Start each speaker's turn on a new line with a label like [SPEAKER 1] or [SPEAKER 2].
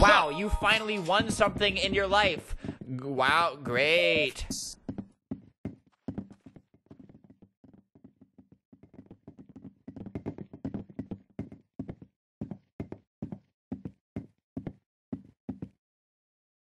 [SPEAKER 1] Wow, you finally won something in your life. Wow, great.